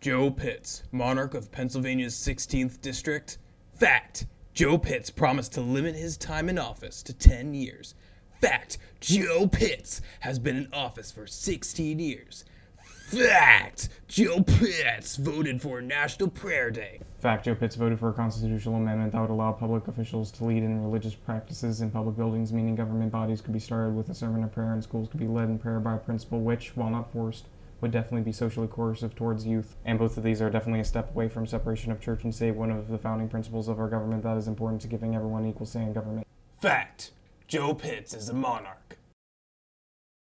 Joe Pitts, monarch of Pennsylvania's 16th district. Fact. Joe Pitts promised to limit his time in office to 10 years. Fact. Joe Pitts has been in office for 16 years. Fact. Joe Pitts voted for National Prayer Day. Fact, Joe Pitts voted for a constitutional amendment that would allow public officials to lead in religious practices in public buildings, meaning government bodies could be started with a sermon of prayer and schools could be led in prayer by a principal, which, while not forced, would definitely be socially coercive towards youth. And both of these are definitely a step away from separation of church and state, one of the founding principles of our government that is important to giving everyone equal say in government. Fact. Joe Pitts is a monarch.